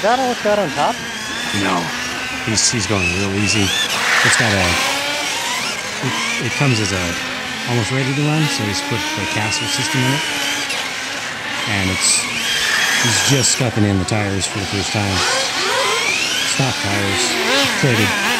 Is that all it's got on top? No, he's he's going real easy. It's got a. It, it comes as a almost ready to run, so he's put the castle system in it, and it's he's just scuffing in the tires for the first time. Stock tires, ready.